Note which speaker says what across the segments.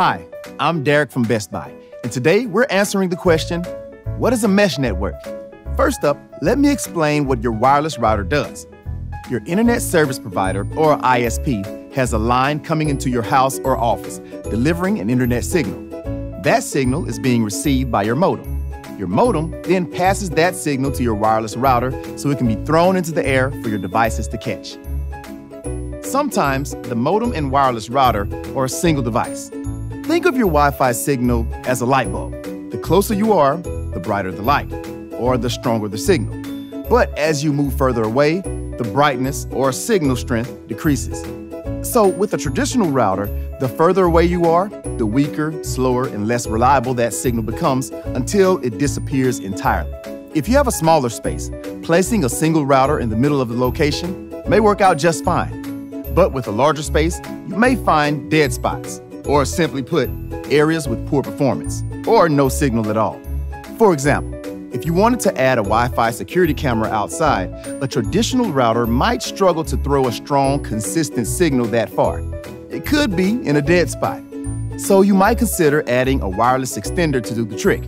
Speaker 1: Hi, I'm Darrick from Best Buy, and today we're answering the question What is a mesh network? First up, let me explain what your wireless router does. Your Internet Service Provider, or ISP, has a line coming into your house or office, delivering an internet signal. That signal is being received by your modem. Your modem then passes that signal to your wireless router so it can be thrown into the air for your devices to catch. Sometimes the modem and wireless router are a single device. Think of your Wi Fi signal as a light bulb. The closer you are, the brighter the light, or the stronger the signal. But as you move further away, the brightness or signal strength decreases. So, with a traditional router, the further away you are, the weaker, slower, and less reliable that signal becomes until it disappears entirely. If you have a smaller space, placing a single router in the middle of the location may work out just fine. But with a larger space, you may find dead spots, or simply put, areas with poor performance, or no signal at all. For example, if you wanted to add a Wi Fi security camera outside, a traditional router might struggle to throw a strong, consistent signal that far. It could be in a dead spot. So you might consider adding a wireless extender to do the trick.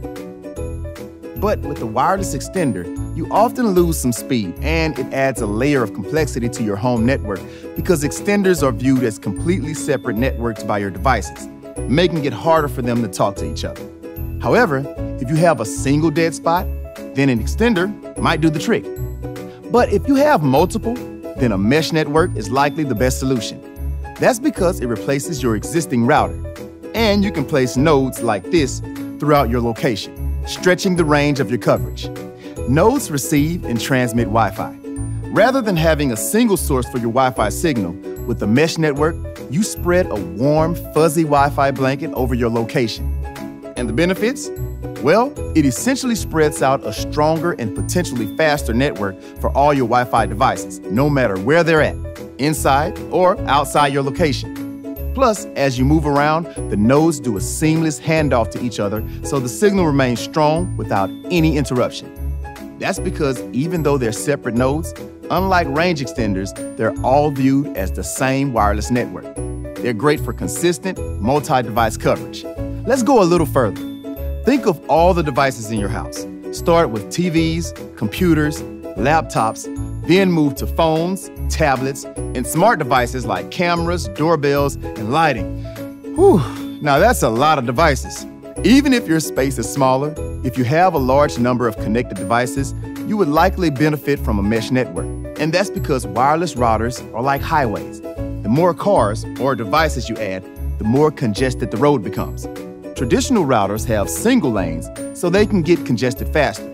Speaker 1: But with the wireless extender, you often lose some speed and it adds a layer of complexity to your home network because extenders are viewed as completely separate networks by your devices, making it harder for them to talk to each other. However, if you have a single dead spot, then an extender might do the trick. But if you have multiple, then a mesh network is likely the best solution. That's because it replaces your existing router. And you can place nodes like this throughout your location, stretching the range of your coverage. Nodes receive and transmit Wi Fi. Rather than having a single source for your Wi Fi signal, with the mesh network, you spread a warm, fuzzy Wi Fi blanket over your location. And the benefits? Well, it essentially spreads out a stronger and potentially faster network for all your Wi Fi devices, no matter where they're at inside or outside your location. Plus, as you move around, the nodes do a seamless handoff to each other so the signal remains strong without any interruption. That's because even though they're separate nodes, unlike range extenders, they're all viewed as the same wireless network. They're great for consistent multi device coverage. Let's go a little further. Think of all the devices in your house. Start with TVs, computers, laptops, then move to phones, tablets, and smart devices like cameras, doorbells, and lighting. Whew, now that's a lot of devices. Even if your space is smaller, if you have a large number of connected devices, you would likely benefit from a mesh network. And that's because wireless routers are like highways. The more cars or devices you add, the more congested the road becomes. Traditional routers have single lanes so they can get congested faster.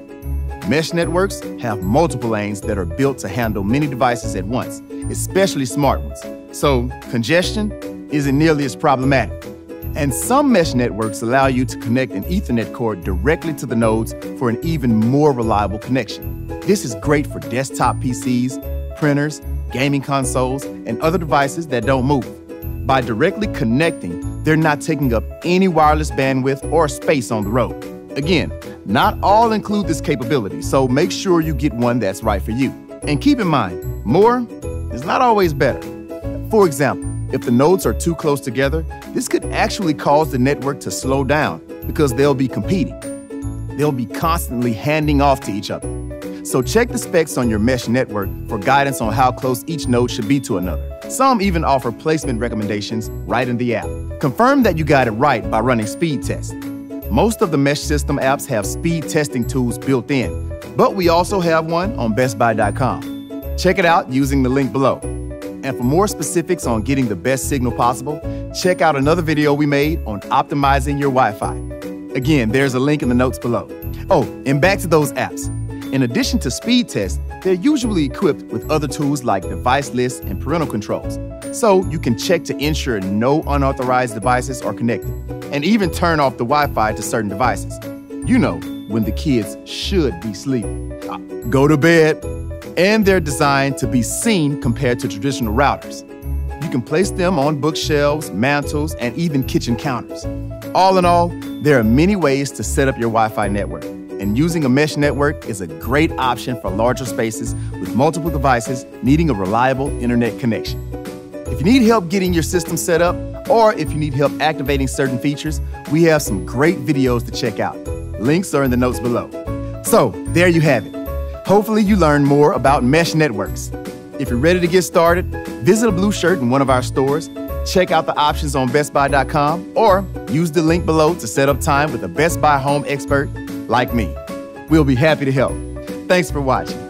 Speaker 1: Mesh networks have multiple lanes that are built to handle many devices at once, especially smart ones. So congestion isn't nearly as problematic. And some mesh networks allow you to connect an Ethernet cord directly to the nodes for an even more reliable connection. This is great for desktop PCs, printers, gaming consoles, and other devices that don't move. By directly connecting, they're not taking up any wireless bandwidth or space on the road. Again, not all include this capability, so make sure you get one that's right for you. And keep in mind, more is not always better. For example, if the nodes are too close together, this could actually cause the network to slow down because they'll be competing. They'll be constantly handing off to each other. So check the specs on your mesh network for guidance on how close each node should be to another. Some even offer placement recommendations right in the app. Confirm that you got it right by running speed tests. Most of the mesh system apps have speed testing tools built in, but we also have one on BestBuy.com. Check it out using the link below. And for more specifics on getting the best signal possible, check out another video we made on optimizing your Wi Fi. Again, there's a link in the notes below. Oh, and back to those apps. In addition to speed tests, they're usually equipped with other tools like device lists and parental controls. So you can check to ensure no unauthorized devices are connected, and even turn off the Wi Fi to certain devices. You know, when the kids should be sleeping. Go to bed. And they're designed to be seen compared to traditional routers. You can place them on bookshelves, mantles, and even kitchen counters. All in all, there are many ways to set up your Wi Fi network and using a mesh network is a great option for larger spaces with multiple devices needing a reliable internet connection. If you need help getting your system set up, Or if you need help activating certain features, we have some great videos to check out. Links are in the notes below. So, there you have it. Hopefully, you learned more about mesh networks. If you're ready to get started, visit a blue shirt in one of our stores, check out the options on BestBuy.com, or use the link below to set up time with a Best Buy home expert like me. We'll be happy to help. Thanks for watching.